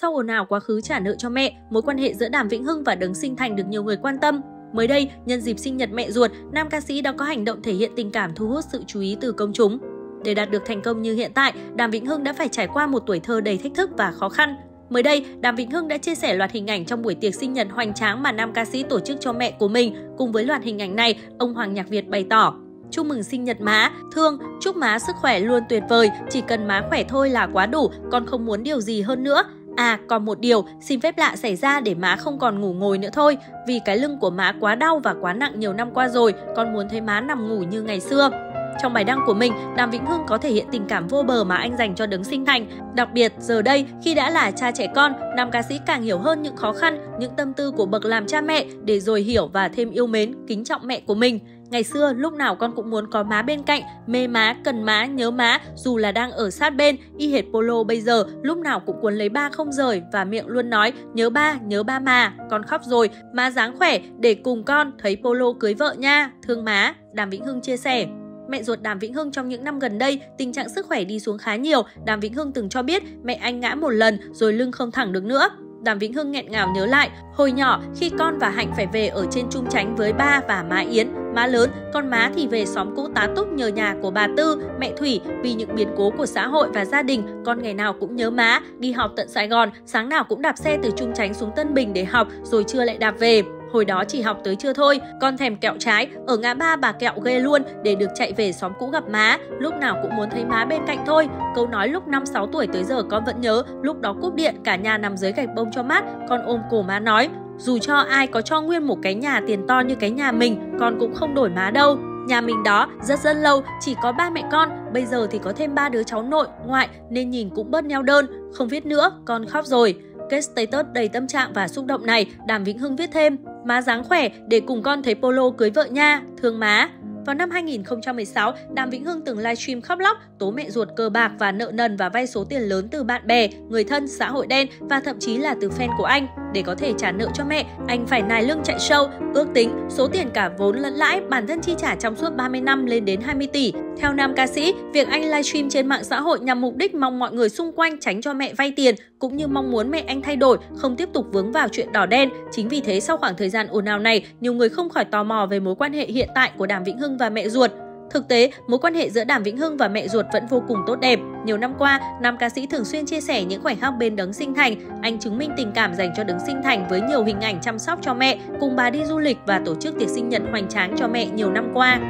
Sau ồn ào quá khứ trả nợ cho mẹ, mối quan hệ giữa Đàm Vĩnh Hưng và Đấng Sinh Thành được nhiều người quan tâm. Mới đây, nhân dịp sinh nhật mẹ ruột, nam ca sĩ đã có hành động thể hiện tình cảm thu hút sự chú ý từ công chúng. Để đạt được thành công như hiện tại, Đàm Vĩnh Hưng đã phải trải qua một tuổi thơ đầy thách thức và khó khăn. Mới đây, Đàm Vĩnh Hưng đã chia sẻ loạt hình ảnh trong buổi tiệc sinh nhật hoành tráng mà nam ca sĩ tổ chức cho mẹ của mình. Cùng với loạt hình ảnh này, ông Hoàng Nhạc Việt bày tỏ Chúc mừng sinh nhật má, thương, chúc má sức khỏe luôn tuyệt vời, chỉ cần má khỏe thôi là quá đủ, con không muốn điều gì hơn nữa. À, còn một điều, xin phép lạ xảy ra để má không còn ngủ ngồi nữa thôi, vì cái lưng của má quá đau và quá nặng nhiều năm qua rồi, con muốn thấy má nằm ngủ như ngày xưa. Trong bài đăng của mình, Đàm Vĩnh Hưng có thể hiện tình cảm vô bờ mà anh dành cho đấng sinh thành. Đặc biệt, giờ đây, khi đã là cha trẻ con, nam ca sĩ càng hiểu hơn những khó khăn, những tâm tư của bậc làm cha mẹ để rồi hiểu và thêm yêu mến, kính trọng mẹ của mình. Ngày xưa, lúc nào con cũng muốn có má bên cạnh, mê má, cần má, nhớ má, dù là đang ở sát bên, y hệt Polo bây giờ, lúc nào cũng cuốn lấy ba không rời và miệng luôn nói nhớ ba, nhớ ba mà, con khóc rồi, má dáng khỏe để cùng con thấy Polo cưới vợ nha, thương má, Đàm Vĩnh Hưng chia sẻ. Mẹ ruột Đàm Vĩnh Hưng trong những năm gần đây, tình trạng sức khỏe đi xuống khá nhiều. Đàm Vĩnh Hưng từng cho biết mẹ anh ngã một lần rồi lưng không thẳng được nữa. Đàm Vĩnh Hưng nghẹn ngào nhớ lại, hồi nhỏ khi con và Hạnh phải về ở trên Trung tránh với ba và má Yến, má lớn, con má thì về xóm cũ tá túc nhờ nhà của bà Tư, mẹ Thủy vì những biến cố của xã hội và gia đình, con ngày nào cũng nhớ má, đi học tận Sài Gòn, sáng nào cũng đạp xe từ Trung Chánh xuống Tân Bình để học rồi trưa lại đạp về. Hồi đó chỉ học tới trưa thôi, con thèm kẹo trái, ở ngã ba bà kẹo ghê luôn để được chạy về xóm cũ gặp má, lúc nào cũng muốn thấy má bên cạnh thôi. Câu nói lúc 5-6 tuổi tới giờ con vẫn nhớ, lúc đó cúp điện cả nhà nằm dưới gạch bông cho mát, con ôm cổ má nói, dù cho ai có cho nguyên một cái nhà tiền to như cái nhà mình, con cũng không đổi má đâu. Nhà mình đó rất rất lâu chỉ có ba mẹ con, bây giờ thì có thêm ba đứa cháu nội, ngoại nên nhìn cũng bớt neo đơn. Không viết nữa, con khóc rồi. Kết status đầy tâm trạng và xúc động này, Đàm Vĩnh Hưng viết thêm, má dáng khỏe để cùng con thấy Polo cưới vợ nha, thương má. Vào năm 2016, Đàm Vĩnh Hưng từng livestream khóc lóc, tố mẹ ruột cờ bạc và nợ nần và vay số tiền lớn từ bạn bè, người thân, xã hội đen và thậm chí là từ fan của anh. Để có thể trả nợ cho mẹ, anh phải nài lưng chạy show, ước tính số tiền cả vốn lẫn lãi bản thân chi trả trong suốt 30 năm lên đến 20 tỷ. Theo nam ca sĩ, việc anh livestream trên mạng xã hội nhằm mục đích mong mọi người xung quanh tránh cho mẹ vay tiền, cũng như mong muốn mẹ anh thay đổi, không tiếp tục vướng vào chuyện đỏ đen. Chính vì thế sau khoảng thời gian ồn ào này, nhiều người không khỏi tò mò về mối quan hệ hiện tại của Đàm Vĩnh Hưng và mẹ ruột. Thực tế, mối quan hệ giữa Đàm Vĩnh Hưng và mẹ ruột vẫn vô cùng tốt đẹp. Nhiều năm qua, nam ca sĩ thường xuyên chia sẻ những khoảnh khắc bên đấng sinh thành. Anh chứng minh tình cảm dành cho đấng sinh thành với nhiều hình ảnh chăm sóc cho mẹ, cùng bà đi du lịch và tổ chức tiệc sinh nhật hoành tráng cho mẹ nhiều năm qua.